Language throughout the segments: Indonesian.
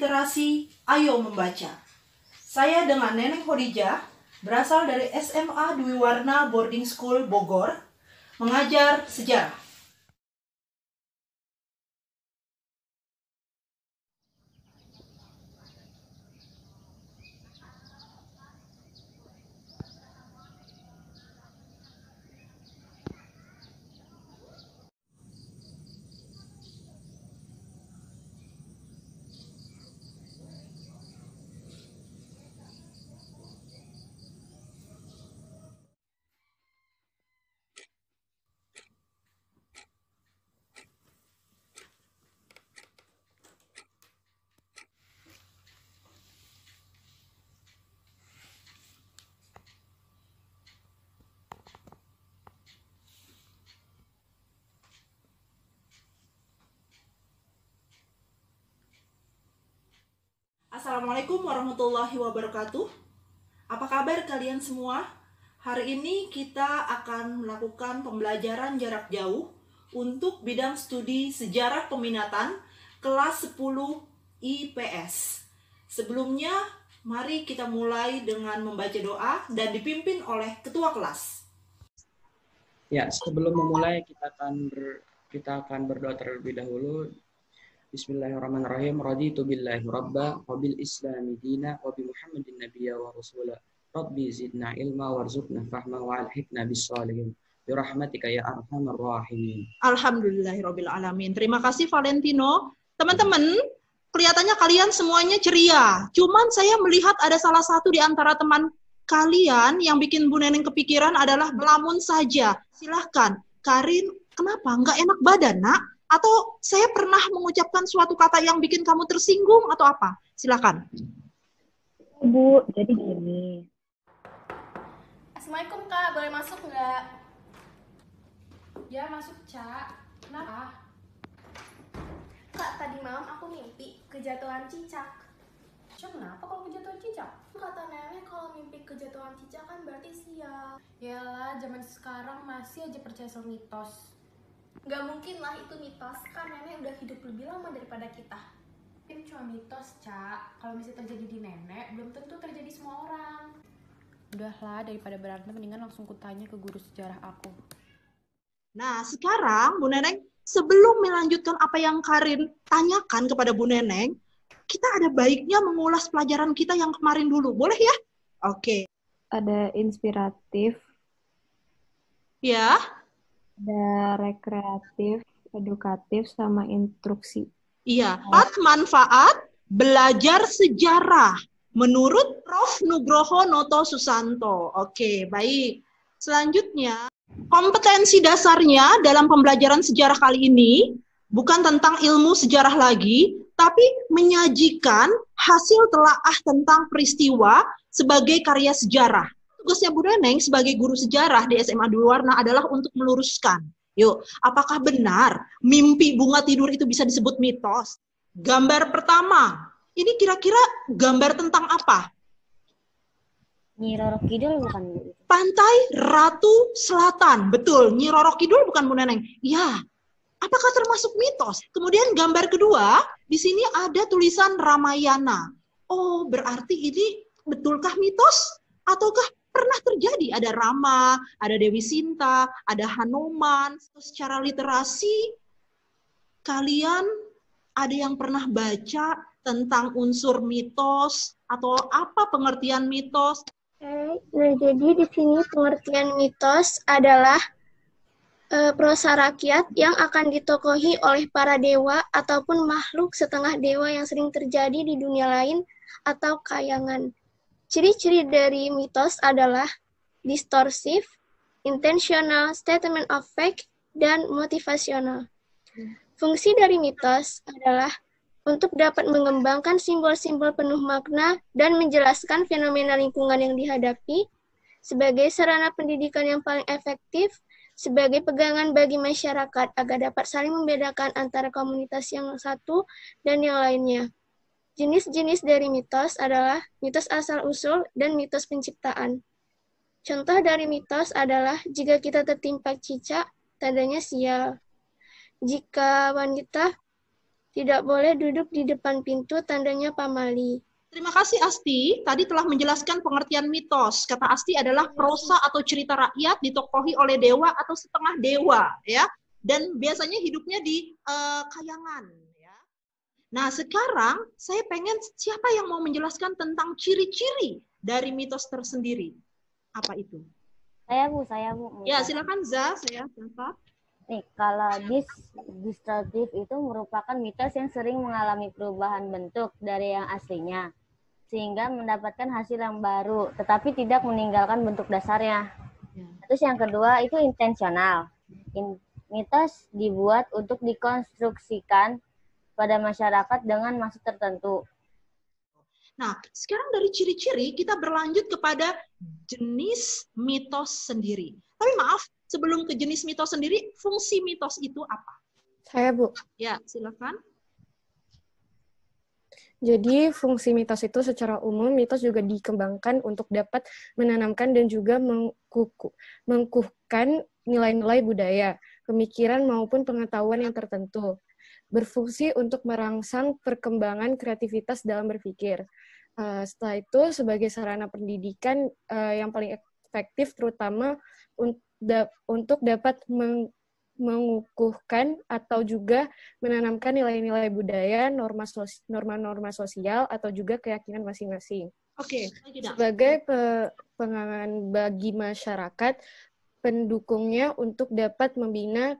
literasi, ayo membaca. Saya dengan Neneng Hodijah, berasal dari SMA Dwi Warna Boarding School Bogor, mengajar sejarah. Assalamualaikum warahmatullahi wabarakatuh. Apa kabar kalian semua? Hari ini kita akan melakukan pembelajaran jarak jauh untuk bidang studi sejarah peminatan kelas 10 IPS. Sebelumnya, mari kita mulai dengan membaca doa dan dipimpin oleh ketua kelas. Ya, sebelum memulai kita akan ber, kita akan berdoa terlebih dahulu Bismillahirrahmanirrahim. Raditu billahi rabba wa bil islami dina wa bi Muhammadin nabiyya wa rasula. Rabbi zidna ilma warzuqna fahma wa alhiqna bis salihin. Bi rahmatika ya arhamar rahimin. Alhamdulillahirabbil alamin. Terima kasih Valentino. Teman-teman, kelihatannya kalian semuanya ceria. Cuman saya melihat ada salah satu di antara teman kalian yang bikin Bu Neneng kepikiran adalah melamun saja. Silahkan, Karin, kenapa? Nggak enak badan, nak? Atau saya pernah mengucapkan suatu kata yang bikin kamu tersinggung atau apa? Silakan. Bu, jadi gini. Assalamualaikum kak, boleh masuk nggak? Ya masuk cak. Kenapa? Kak, tadi malam aku mimpi kejatuhan cicak. Cak, kenapa kalau kejatuhan cicak? Kata nenek kalau mimpi kejatuhan cicak kan berarti sial. Yalah, zaman sekarang masih aja percaya sama mitos. Gak mungkin lah itu mitos, kan nenek udah hidup lebih lama daripada kita. Ini cuma mitos, Cak. Kalau misalnya terjadi di nenek, belum tentu terjadi semua orang. Udahlah, daripada berantem, mendingan langsung kutanya ke guru sejarah aku. Nah, sekarang Bu Neneng, sebelum melanjutkan apa yang Karin tanyakan kepada Bu Neneng, kita ada baiknya mengulas pelajaran kita yang kemarin dulu. Boleh ya? Oke. Ada inspiratif, Ya, ada rekreatif, edukatif, sama instruksi. iya. Empat manfaat belajar sejarah menurut Prof. Nugroho Noto Susanto. Oke, baik. Selanjutnya, kompetensi dasarnya dalam pembelajaran sejarah kali ini bukan tentang ilmu sejarah lagi, tapi menyajikan hasil telaah tentang peristiwa sebagai karya sejarah. Tugasnya Bu Neneng sebagai guru sejarah di SMA Dwi Warna adalah untuk meluruskan. Yuk, apakah benar mimpi bunga tidur itu bisa disebut mitos? Gambar pertama, ini kira-kira gambar tentang apa? Nyi Roro Kidul bukan Pantai Ratu Selatan. Betul, Nyi Roro Kidul bukan Bu Neneng. Ya, apakah termasuk mitos? Kemudian gambar kedua, di sini ada tulisan Ramayana. Oh, berarti ini betulkah mitos? Ataukah pernah terjadi? Ada Rama, ada Dewi Sinta, ada Hanuman. Secara literasi, kalian ada yang pernah baca tentang unsur mitos atau apa pengertian mitos? Nah, jadi di sini pengertian mitos adalah eh, prosa rakyat yang akan ditokohi oleh para dewa ataupun makhluk setengah dewa yang sering terjadi di dunia lain atau kayangan. Ciri-ciri dari mitos adalah distorsif, intentional statement of fact, dan motivasional. Fungsi dari mitos adalah untuk dapat mengembangkan simbol-simbol penuh makna dan menjelaskan fenomena lingkungan yang dihadapi sebagai sarana pendidikan yang paling efektif sebagai pegangan bagi masyarakat agar dapat saling membedakan antara komunitas yang satu dan yang lainnya. Jenis-jenis dari mitos adalah mitos asal-usul dan mitos penciptaan. Contoh dari mitos adalah jika kita tertimpa cicak, tandanya sial. Jika wanita tidak boleh duduk di depan pintu, tandanya pamali. Terima kasih Asti, tadi telah menjelaskan pengertian mitos. Kata Asti adalah prosa atau cerita rakyat ditokohi oleh dewa atau setengah dewa, ya. Dan biasanya hidupnya di uh, kayangan, ya. Nah, sekarang saya pengen siapa yang mau menjelaskan tentang ciri-ciri dari mitos tersendiri? Apa itu? Saya Bu, saya Bu. Ya, silakan Za, saya tangkap. Nih, kalau dis distortif itu merupakan mitos yang sering mengalami perubahan bentuk dari yang aslinya sehingga mendapatkan hasil yang baru, tetapi tidak meninggalkan bentuk dasarnya. Ya. Terus yang kedua itu intensional. In, mitos dibuat untuk dikonstruksikan pada masyarakat dengan maksud tertentu. Nah, sekarang dari ciri-ciri kita berlanjut kepada jenis mitos sendiri. Tapi maaf, sebelum ke jenis mitos sendiri, fungsi mitos itu apa? Saya, Bu. Ya, silakan. Jadi fungsi mitos itu secara umum mitos juga dikembangkan untuk dapat menanamkan dan juga mengkuku, mengkuhkan nilai-nilai budaya, pemikiran maupun pengetahuan yang tertentu. Berfungsi untuk merangsang perkembangan kreativitas dalam berpikir. Uh, setelah itu sebagai sarana pendidikan uh, yang paling efektif terutama un da untuk dapat meng mengukuhkan atau juga menanamkan nilai-nilai budaya, norma-norma sosial atau juga keyakinan masing-masing. Oke. Okay. Sebagai pe pengangan bagi masyarakat, pendukungnya untuk dapat membina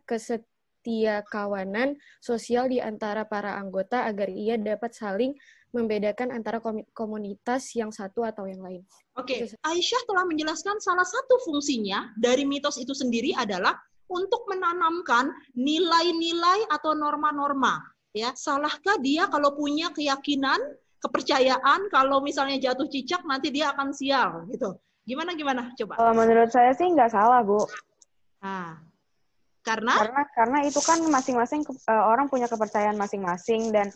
kesetia kawanan sosial di antara para anggota agar ia dapat saling membedakan antara komunitas yang satu atau yang lain. Oke, okay. Aisyah telah menjelaskan salah satu fungsinya dari mitos itu sendiri adalah untuk menanamkan nilai-nilai atau norma-norma. Ya, salahkah dia kalau punya keyakinan, kepercayaan kalau misalnya jatuh cicak nanti dia akan sial gitu. Gimana gimana? Coba. Kalau menurut saya sih nggak salah, Bu. Nah, karena karena karena itu kan masing-masing uh, orang punya kepercayaan masing-masing dan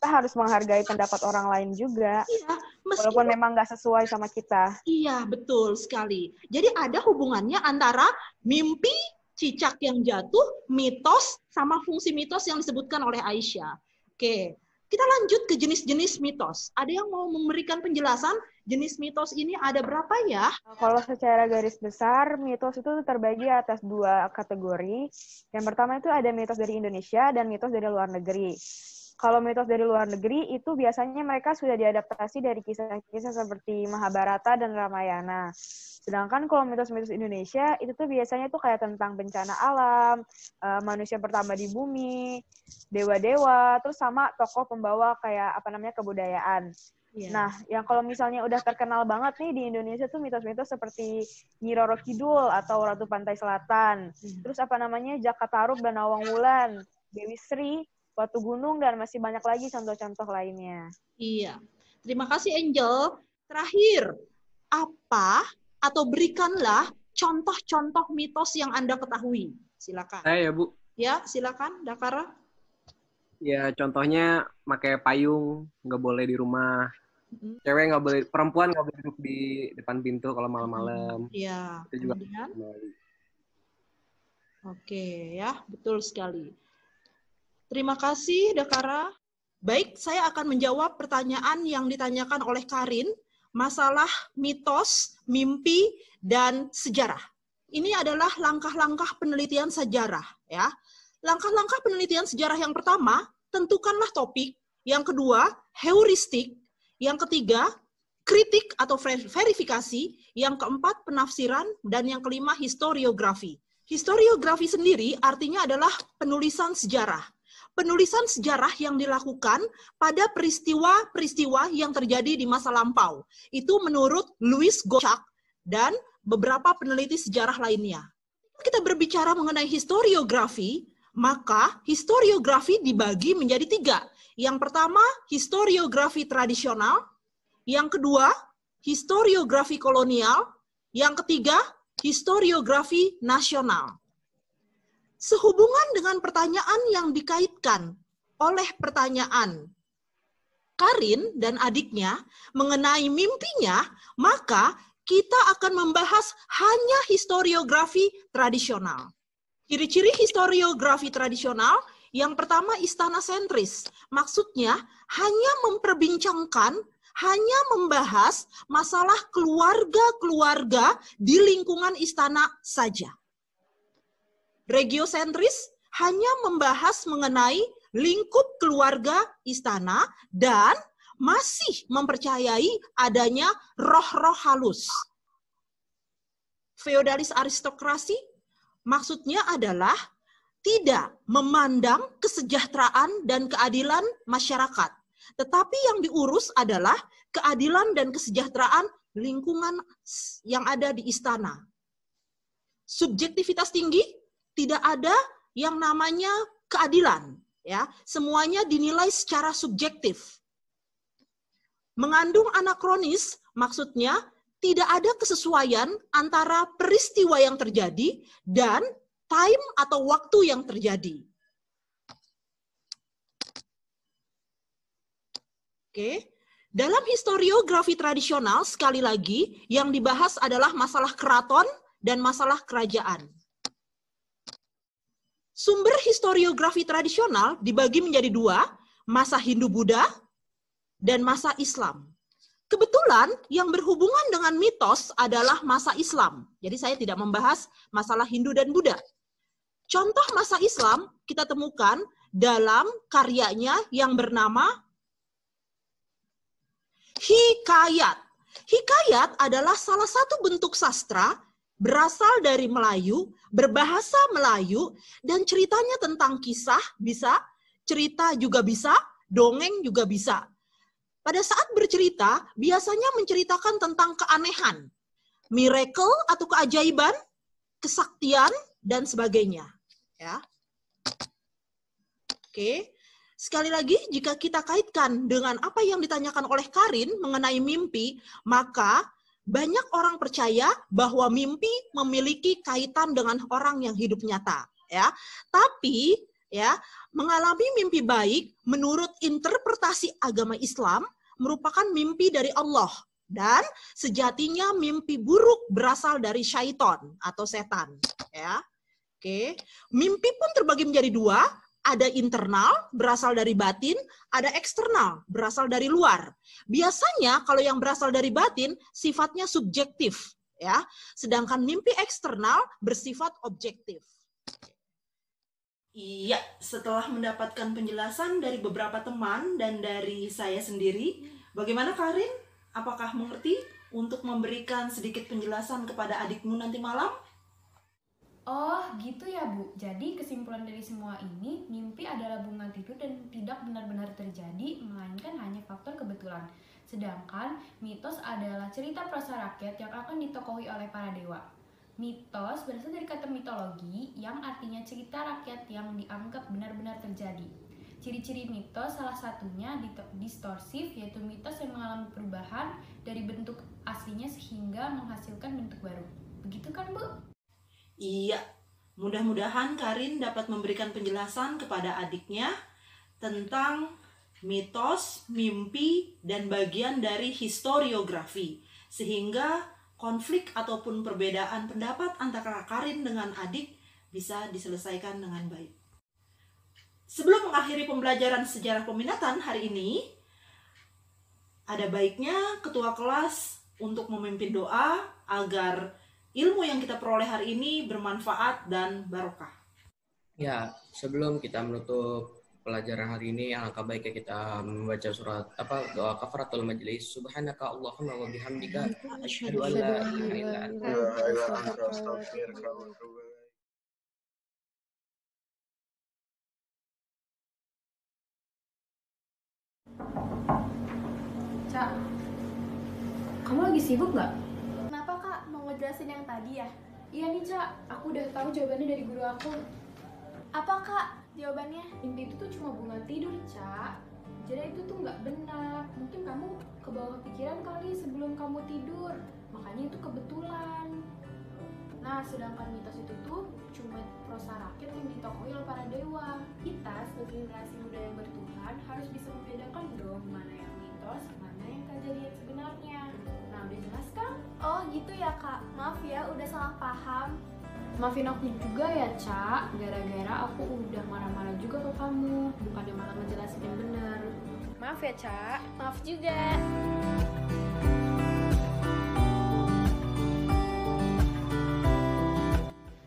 kita harus menghargai pendapat orang lain juga. Iya, meskipun, walaupun memang nggak sesuai sama kita. Iya, betul sekali. Jadi ada hubungannya antara mimpi cicak yang jatuh, mitos, sama fungsi mitos yang disebutkan oleh Aisyah. Oke, kita lanjut ke jenis-jenis mitos. Ada yang mau memberikan penjelasan jenis mitos ini ada berapa ya? Kalau secara garis besar, mitos itu terbagi atas dua kategori. Yang pertama itu ada mitos dari Indonesia dan mitos dari luar negeri. Kalau mitos dari luar negeri itu biasanya mereka sudah diadaptasi dari kisah-kisah seperti Mahabharata dan Ramayana. Sedangkan kalau mitos-mitos Indonesia itu tuh biasanya tuh kayak tentang bencana alam, uh, manusia pertama di bumi, dewa-dewa, terus sama tokoh pembawa kayak apa namanya kebudayaan. Yeah. Nah, yang kalau misalnya udah terkenal banget nih di Indonesia tuh mitos-mitos seperti Nyi Roro Kidul atau Ratu Pantai Selatan. Hmm. Terus apa namanya Jakatarub dan Awang Wulan, Dewi Sri, Batu Gunung dan masih banyak lagi contoh-contoh lainnya. Iya. Terima kasih Angel. Terakhir, apa atau berikanlah contoh-contoh mitos yang Anda ketahui. Silakan. Saya ya, Bu. Ya, silakan, Dakara. Ya, contohnya pakai payung, nggak boleh di rumah. Cewek nggak boleh, perempuan nggak boleh duduk di depan pintu kalau malam-malam. Iya. Itu juga. Oke, ya, betul sekali. Terima kasih, Dakara. Baik, saya akan menjawab pertanyaan yang ditanyakan oleh Karin masalah mitos, mimpi, dan sejarah. Ini adalah langkah-langkah penelitian sejarah. ya. Langkah-langkah penelitian sejarah yang pertama, tentukanlah topik. Yang kedua, heuristik. Yang ketiga, kritik atau verifikasi. Yang keempat, penafsiran. Dan yang kelima, historiografi. Historiografi sendiri artinya adalah penulisan sejarah penulisan sejarah yang dilakukan pada peristiwa-peristiwa yang terjadi di masa lampau. Itu menurut Louis Gottschalk dan beberapa peneliti sejarah lainnya. Kita berbicara mengenai historiografi, maka historiografi dibagi menjadi tiga. Yang pertama, historiografi tradisional. Yang kedua, historiografi kolonial. Yang ketiga, historiografi nasional. Sehubungan dengan pertanyaan yang dikaitkan oleh pertanyaan Karin dan adiknya mengenai mimpinya, maka kita akan membahas hanya historiografi tradisional. Ciri-ciri historiografi tradisional yang pertama istana sentris. Maksudnya hanya memperbincangkan, hanya membahas masalah keluarga-keluarga di lingkungan istana saja. Regiosentris hanya membahas mengenai lingkup keluarga istana dan masih mempercayai adanya roh-roh halus. Feodalis aristokrasi maksudnya adalah tidak memandang kesejahteraan dan keadilan masyarakat, tetapi yang diurus adalah keadilan dan kesejahteraan lingkungan yang ada di istana. Subjektivitas tinggi, tidak ada yang namanya keadilan, ya. Semuanya dinilai secara subjektif. Mengandung anakronis maksudnya tidak ada kesesuaian antara peristiwa yang terjadi dan time atau waktu yang terjadi. Oke. Dalam historiografi tradisional sekali lagi yang dibahas adalah masalah keraton dan masalah kerajaan. Sumber historiografi tradisional dibagi menjadi dua, masa Hindu-Buddha dan masa Islam. Kebetulan yang berhubungan dengan mitos adalah masa Islam. Jadi saya tidak membahas masalah Hindu dan Buddha. Contoh masa Islam kita temukan dalam karyanya yang bernama Hikayat. Hikayat adalah salah satu bentuk sastra berasal dari Melayu, berbahasa Melayu, dan ceritanya tentang kisah bisa, cerita juga bisa, dongeng juga bisa. Pada saat bercerita, biasanya menceritakan tentang keanehan, miracle atau keajaiban, kesaktian, dan sebagainya. Ya. Oke. Sekali lagi, jika kita kaitkan dengan apa yang ditanyakan oleh Karin mengenai mimpi, maka banyak orang percaya bahwa mimpi memiliki kaitan dengan orang yang hidup nyata, ya. Tapi ya, mengalami mimpi baik menurut interpretasi agama Islam merupakan mimpi dari Allah dan sejatinya mimpi buruk berasal dari syaiton atau setan, ya. Oke, mimpi pun terbagi menjadi dua, ada internal berasal dari batin, ada eksternal berasal dari luar. Biasanya kalau yang berasal dari batin sifatnya subjektif ya, sedangkan mimpi eksternal bersifat objektif. Iya, setelah mendapatkan penjelasan dari beberapa teman dan dari saya sendiri, bagaimana Karin? Apakah mengerti untuk memberikan sedikit penjelasan kepada adikmu nanti malam? Oh, gitu ya, Bu. Jadi kesimpulan dari semua ini, mimpi adalah bunga tidur dan tidak benar-benar terjadi, melainkan hanya faktor kebetulan. Sedangkan mitos adalah cerita prasa rakyat yang akan ditokohi oleh para dewa. Mitos berasal dari kata mitologi yang artinya cerita rakyat yang dianggap benar-benar terjadi. Ciri-ciri mitos salah satunya distorsif, yaitu mitos yang mengalami perubahan dari bentuk aslinya sehingga menghasilkan bentuk baru. Begitu kan, Bu? Iya, mudah-mudahan Karin dapat memberikan penjelasan kepada adiknya tentang mitos, mimpi, dan bagian dari historiografi. Sehingga konflik ataupun perbedaan pendapat antara Karin dengan adik bisa diselesaikan dengan baik. Sebelum mengakhiri pembelajaran sejarah peminatan hari ini, ada baiknya ketua kelas untuk memimpin doa agar ilmu yang kita peroleh hari ini bermanfaat dan barokah. Ya, sebelum kita menutup pelajaran hari ini alangkah baiknya kita membaca surat apa doa kafaratul majlis subhanaka allahumma wa bihamdika asyhadu an la ilaha illa anta Cak, kamu lagi sibuk nggak? Kenapa kak mau ngejelasin yang tadi ya? Iya nih Cak, aku udah tahu jawabannya dari guru aku. Apa kak jawabannya? Mimpi itu tuh cuma bunga tidur, Cak. Jadi itu tuh nggak benar. Mungkin kamu ke bawah pikiran kali sebelum kamu tidur. Makanya itu kebetulan. Nah, sedangkan mitos itu tuh cuma prosa rakyat yang ditokohi oleh para dewa. Kita sebagai generasi muda yang bertuhan harus bisa membedakan dong mana yang mitos, mana yang kejadian sebenarnya. Nah, udah jelas kan? Oh gitu ya kak, maaf ya udah salah paham. Maafin aku juga ya, Cak. Gara-gara aku udah marah-marah juga ke kamu. Bukannya malah ngejelasin yang bener. Maaf ya, Cak. Maaf juga.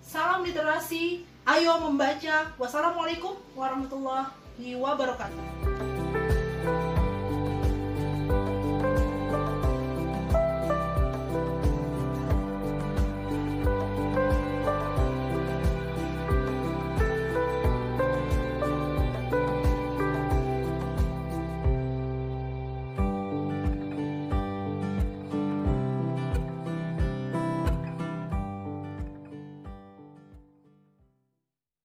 Salam literasi. Ayo membaca. Wassalamualaikum warahmatullahi wabarakatuh.